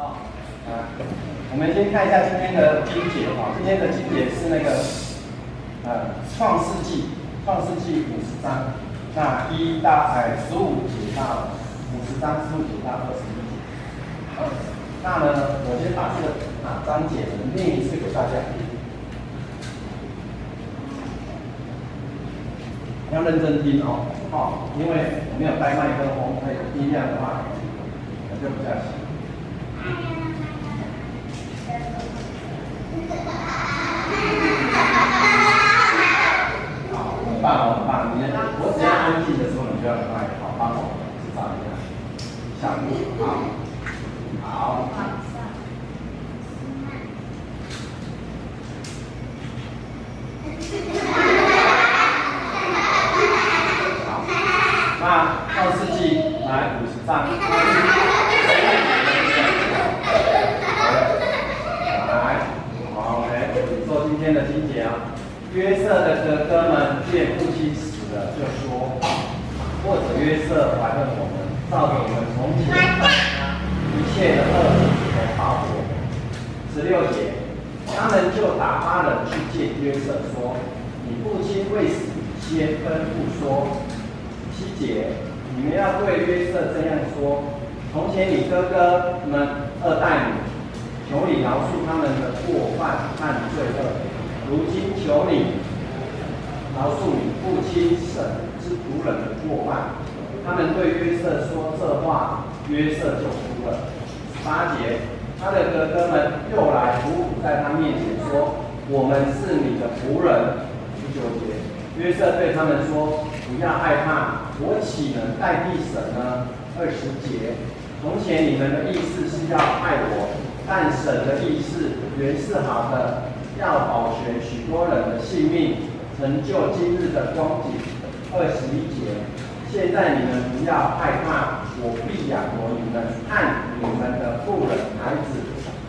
好，啊，我们先看一下今天的经节哈，今天的经节是那个呃创世纪，创世纪五十章，那一到哎十五节到五十章十五节到二十一节。好，那呢，我先把这个啊章节呢念一次给大家听，要认真听哦，好，因为我没有带麦克风，所以音量的话就比较小。好，很棒，很棒！你我只要安静的时候，你就要很快好帮我制造一下项目，好，好。好，那创世纪来五十章。来，好，OK，你做今天的经节啊。约瑟的哥哥们见父亲死了，就说：或者约瑟怀恨我们，照着我们从前一切的恶来报复我。十六节，他们就打发人去见约瑟，说：你父亲未死先吩咐说。七节，你们要对约瑟这样说：从前你哥哥们二代母。求你饶恕他们的过犯和罪恶。如今求你饶恕你父亲神之仆人的过犯。他们对约瑟说这话，约瑟就哭了。八节，他的哥哥们又来伏伏在他面前说：“我们是你的仆人。”十九节，约瑟对他们说：“不要害怕，我岂能代替神呢？”二十节，从前你们的意思是要害我。但神的意思原是好的，要保全许多人的性命，成就今日的光景。二十一节，现在你们不要害怕，我必养活你们和你们的妇人孩子。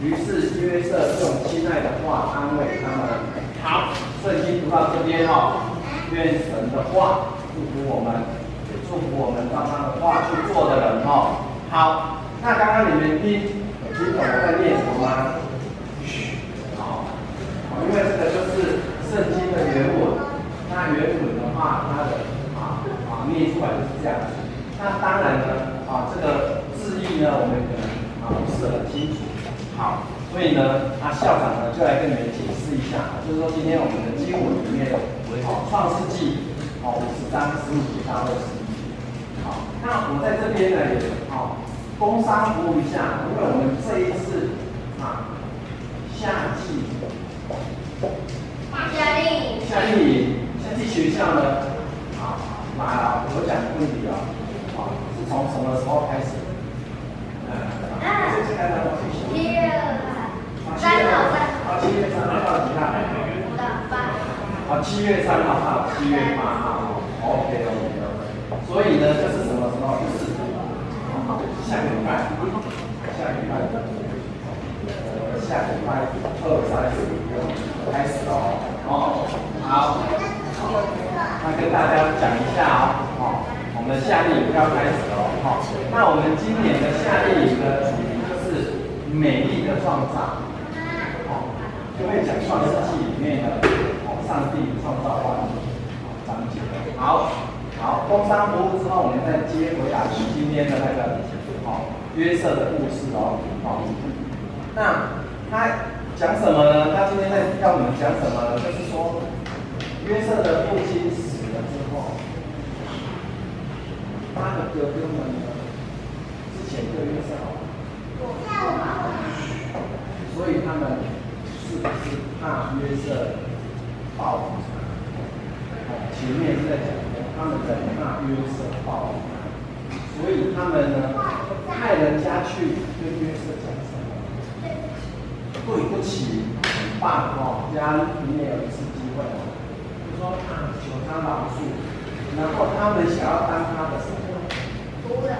于是约瑟用亲爱的话安慰他们。好，圣经读到这边哈，愿神的话祝福我们，也祝福我们照他的话去做的人哈。好，那刚刚你们听。听懂我在念什么吗？好，好，因为这个就是圣经的原文。原文的话，它的啊啊念出来就是这样子。那当然呢，啊这个字义呢，我们可能啊不是很清楚。好，所以呢，那校长呢就来跟你们解释一下，就是说今天我们的经文里面，好创世纪，好五十章十五节到二十一节。好，那我在这边呢也好。工商服务一下，因为我们这一次啊，夏季夏令营夏令营夏季学校呢啊来了，我讲问题啊，啊是从什么时候开始？啊，七月三号，啊七月三号到几号？啊七月三号到七月八号，OK OK，所以呢，这是什么时候？就是。下个礼拜，下个礼拜，呃，下个礼拜二三四五开始哦，哦，好，跟大家讲一下哦，哦，我们夏令营要开始了哦，那我们今年的夏令营的主题就是美丽的创造，哦，就会讲创世纪里面的哦，上帝创造万物，章节，好，好，工商服务之后，我们再接回来今天的那个哦。约瑟的故事哦，好，那他讲什么呢？他今天在要我们讲什么呢？就是说，约瑟的父亲死了之后，他的哥哥们呢，之前对约瑟好，所以他们是不是怕约瑟报复他？前面是在讲他们在怕约瑟报复他，所以他们呢？派人家去跟约瑟讲什么？对不起，很棒哦，家你也有一次机会哦。说他，求他饶恕，然后他们想要当他的什么？仆人。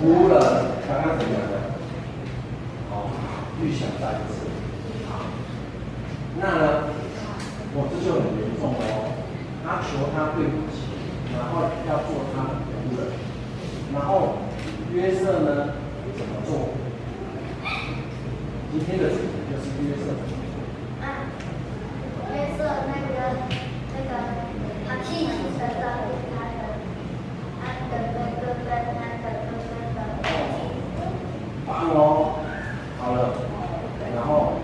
仆人，刚刚怎么样的？哦，预想再一次。好，那呢？我这就很严重哦。他求他对不起，然后要做他的仆人，然后约瑟呢？怎么做？今天的主题就是约瑟。啊，约瑟那个那个他气死的他的他的哥哥跟他的哥哥的棒哦，好了，然后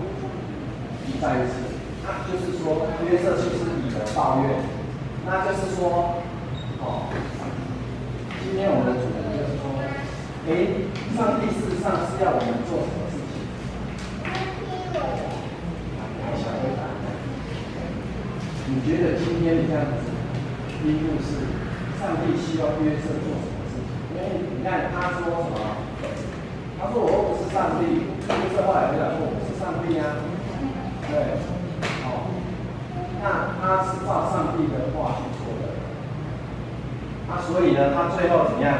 再一次，那就是说约瑟就是你的抱怨，那就是说，哦，今天我们的主题就是说，哎，上帝事实上是要我们做什么？你觉得今天这样子，第一步是上帝需要约瑟做什么事情？因为你看他说什么？他说我又不是上帝，约瑟后来就讲说我不是上帝啊，对，好，那他是照上帝的话去做的，那所以呢，他最后怎么？样？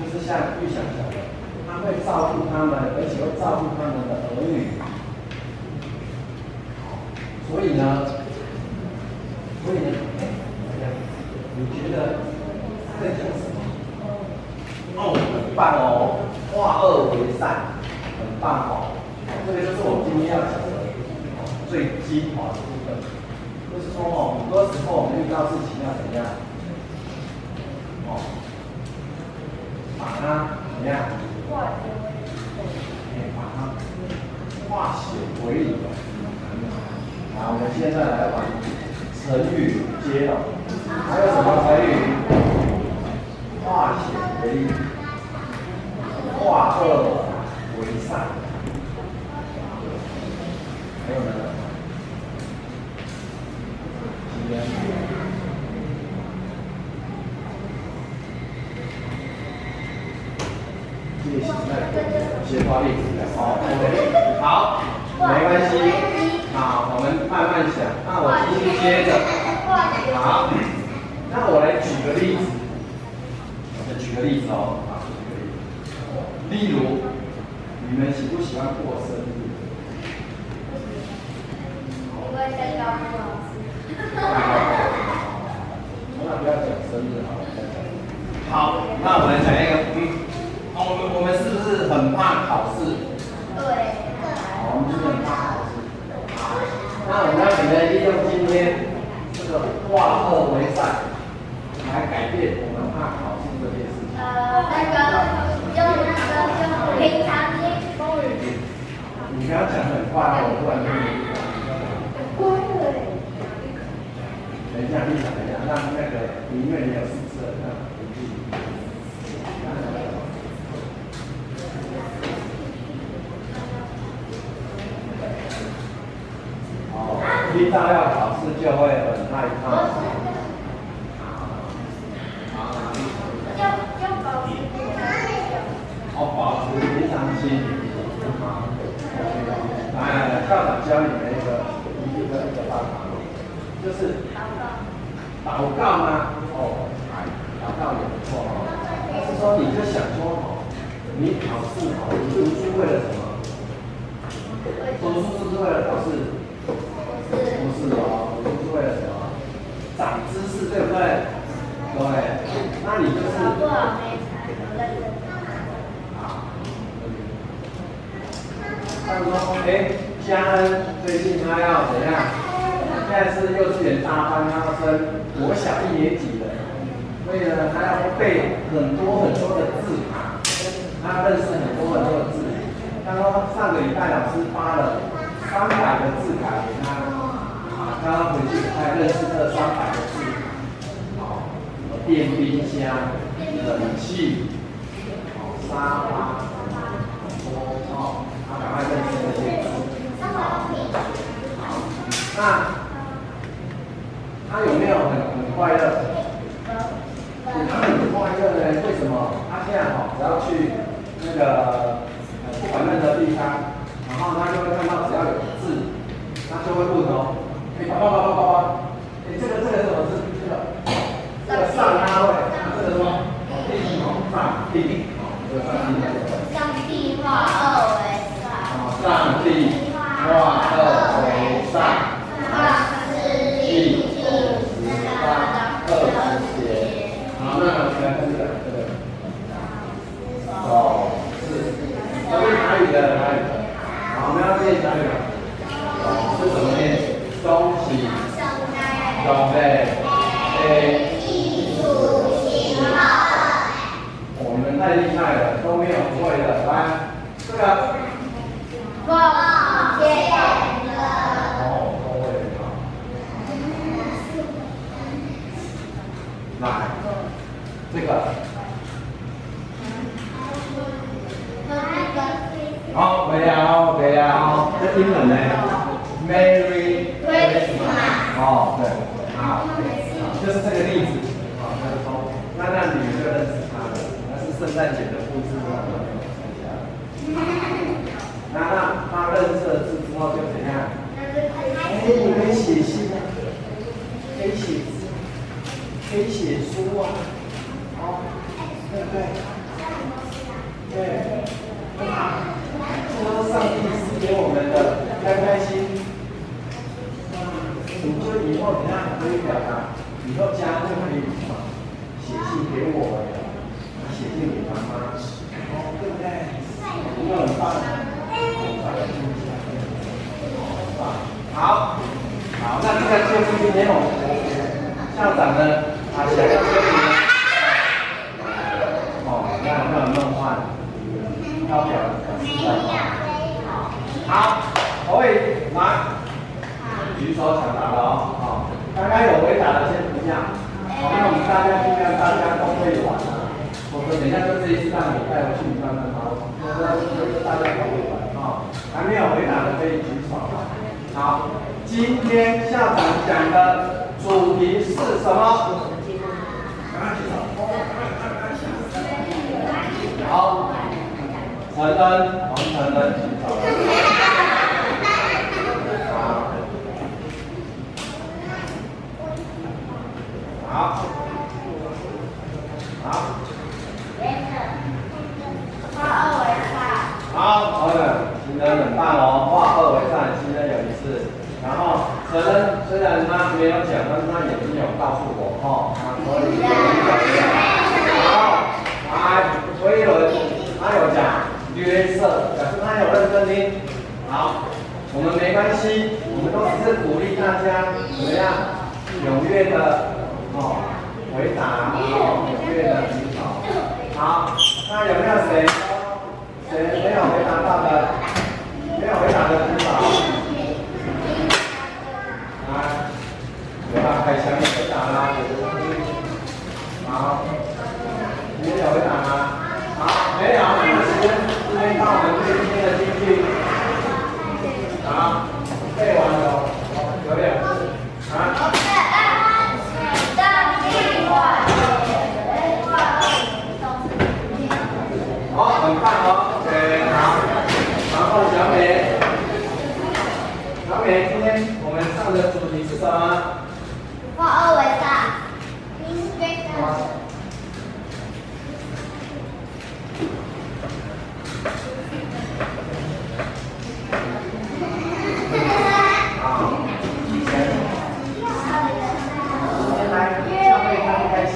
就是像预想讲的，他会照顾他们，而且会照顾他们的儿女，所以呢。所以呢，哎，你觉得在讲什么？哦，很棒哦，化恶为善，很棒哦。这个就是我们今天要讲的最精华的部分，就是说哦，很多时候我们遇到事情要怎么样？哦，把它怎么样？化解为哎，把它化险为夷。好，我们现在来玩。成语接龙，还有什么成语？化险为夷，化恶为善，还有呢？今天，谢谢在先发例子，好，OK，好，没关系。好，我们慢慢想。那我继续接着。好，那我来举个例子。举个例子哦。例如，你们喜不喜欢过生日？因为蛋糕不好吃。那不要讲生日好了。好，那我们讲一个，嗯，我们我们是不是很怕考试？对。我们是很怕。那我们要怎么利用今天这个化恶为善，来改变我们怕考试这件事情？呃，那个平常心。你刚刚讲很快，我突然听你讲。乖的。等一下，你想一下，让那个里面有四次的。一到要考试就会很害怕。要要保持好，保持平常心。好，来，校长教你们一个一个一个办法，就是祷告吗？哦，祷告也不错哦。是说你就想说哦，你考试哦，你读书为了什么？读书是不是为了考试？不是哦，读书是为了什么？长知识，对不对？对，那你就是。他说：“哎，佳恩最近他要怎样？现在是幼稚园大班，他要升国小一年级的，所以呢，他要背很多很多的字卡，他认识很多很多的字。他说上个礼拜老师发了三百个字卡给他。”啊刚刚回去才认识这三百个字，好，电冰箱、冷气、沙发、桌，哦，他赶快认识这些字。好，那他有没有很很快乐？他很快乐呢？为什么？他现在哦，只要去那个不管任何地方，然后他就会看到只要有字，他就会问哦。哎，爸爸爸爸爸爸，哎，这个这个什么字这个？这个上他位，这个什么？地哦，上地哦，这个上地。上地化二为三。哦，上地化二为三。上地化二为好，那我们来看这个，这个。哦，是。这边哪里的？哪里的？好，我们要念下一个，是怎么念？恭喜，准备，诶，我们太厉害了，都没有会的，来，这个。哦，都会啊。来，这个。好，没了，没英文呢？Mary，Mary，。哦，对，好，就是这个例子。好，他就说，那那你们就认识他了，那是圣诞节的布置？那那他认识了字之后就怎样？哎，你可以写信啊，可以写字，可以写书啊，哦，对不对？对，说上帝赐给我们的，开开心。你就以后怎样可以表达？以后家就可以什么？写信给我，写信给妈妈，哦，对不对？有没有很棒？好，好，那这个就是今天我们校长呢，他想要跟你们，哦，那有没有梦幻？要表好，可以来，举手抢答了哦，好，刚刚有回答的先不要，好，那我们大家尽量大家都会玩啊，否则等一下就这一次让你带回去，你慢慢好，否则就是大家都会玩啊，还没有回答的可以举手。好，今天校长讲的主题是什么？好，陈恩，王陈恩，好，画二维码。好，好的，新人很棒哦，画二维上，新人有一次。然后陈恩虽然他没有讲，但是他眼睛有告诉我，哦，他所以有讲。好，来，所以有他有讲约瑟，表示他有认真听。好，我们没关系，我们都只是鼓励大家怎么样，踊跃的哦回答，哦踊跃的举手。好，那有没有谁？谁没有回答到的？没有回答的举手。来，有吧？海翔有回答啦。好，你有回答吗？好，没有，那时间时间到，我们可以听得进去。好，背完了，有点。啊。好，很棒哦，OK，好。然后小美，小美，今天我们上的主题是什么？画二维码。好好，先来，小美开不开心？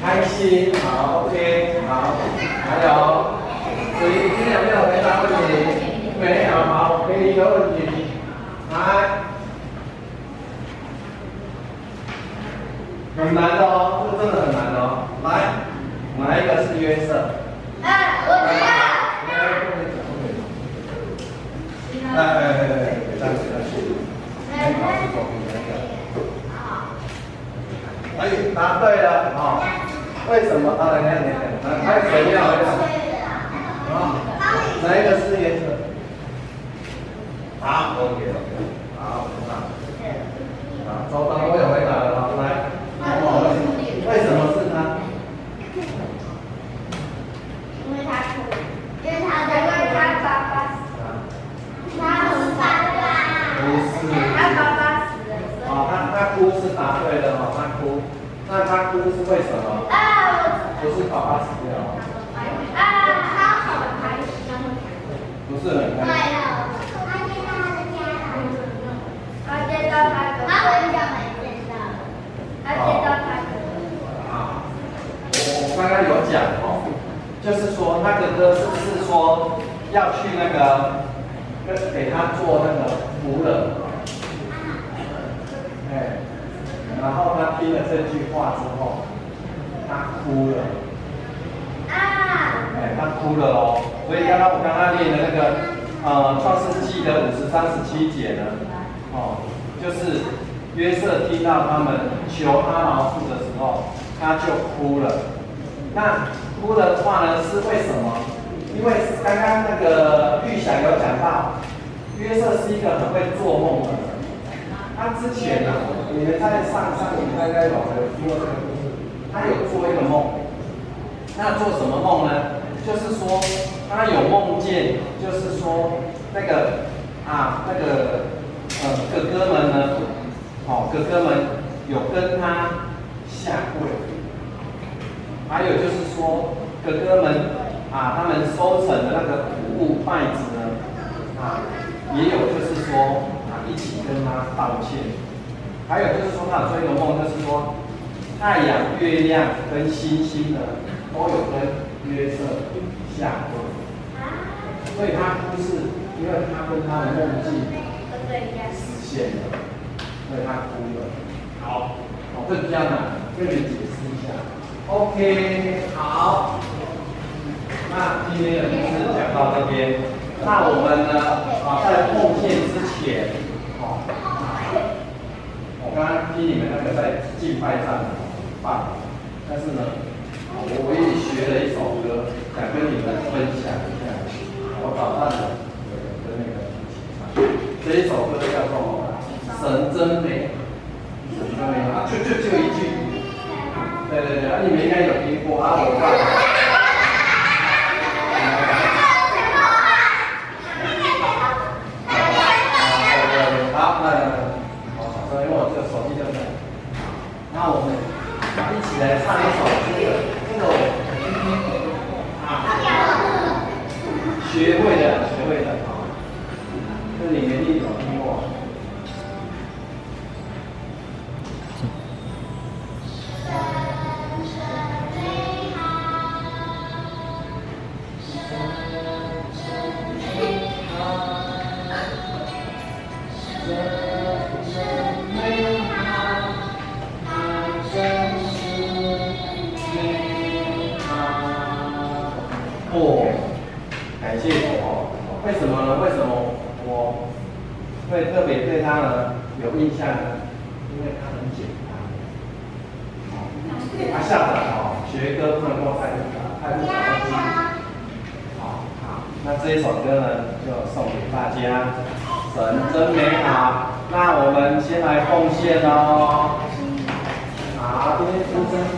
开心，好，OK，好，还有，所以今天有没有回答问题？没有，好，可以一个问题，来，很难的哦，这个真的很难的哦，来，哪一个是约瑟？哎，我知道。哎哎哎哎，站起来，先考试左边那个。哎，答对了，好、为什么？啊，等一下，等一下，还有谁要？啊，哪一个是颜色？好，OK OK，好，回答。啊，周当我有回答了，好，来，哦，为什么是他？因为他哭，因为他因为他爸爸死了，他很烦不是。他爸爸死了，所以哦，他他哭是答对的哦，他哭，那他哭是为什么？啊，不是爸爸死掉，我啊，他很开心，不是很开心。他见到他哥哥，他很久没见到了，他见到他哥哥，啊，我我刚刚有讲哦，就是说那个哥是不是说说要去那个跟给他做那个服了，哎，然后他听了这句话之后，他哭了，啊，哎，他哭了哦。所以刚刚我刚刚念的那个呃创世纪的五十三十七节呢，哦，就是约瑟听到他们求他饶恕的时候，他就哭了。那哭的话呢，是为什么？因为刚刚那个玉祥有讲到，约瑟是一个很会做梦的人。他之前呢、你们在上上礼拜应该有有听过这个故事，他有做一个梦。那做什么梦呢？就是说他有梦见，就是说那个啊那个呃哥哥们呢，哦哥哥们有跟他下跪，还有就是说哥哥们啊他们收成的那个谷物麦子呢，啊也有就是说啊一起跟他道歉，还有就是说他有做一个梦，就是说太阳、月亮跟星星呢都有跟约瑟下跪。所以他哭是因为他跟他的梦境实现了，所以他哭了。好，哦，这比较难，跟你解。OK，好。那今天的故事讲到这边，那我们呢，啊，在奉献之前，哦，我刚刚听你们那个在敬拜上很棒，但是呢，我我也学了一首歌，想跟你们分享一下。我早上的有跟那个一起唱，这一首歌叫做《神真美》，神真美啊，就就就对对对，那你们应该有听过啊，我唱。好，那我小声，因为我这个手机就在。那我们一起来唱一首会特别对他呢有印象呢？因为他很简单。哦，他校长哦，学歌不能够太复杂，太复杂的东西。好，好，那这一首歌呢，就送给大家。神真美好。那我们先来奉献哦。好，今天出生。